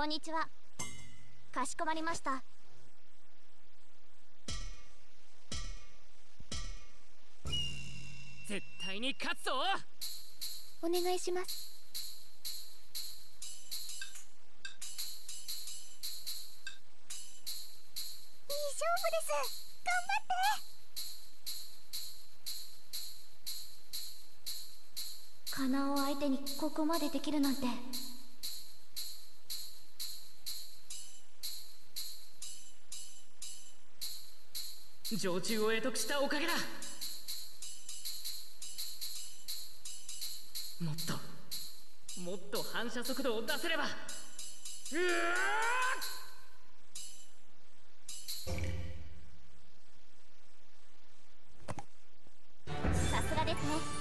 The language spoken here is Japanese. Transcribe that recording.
こんにちは。かしこまりました。絶対に勝つぞ。お願いします。いい勝負です。頑張って。カナを相手にここまでできるなんて常駐を得得したおかげだ。もっともっと反射速度を出せれば。うわさすがですね。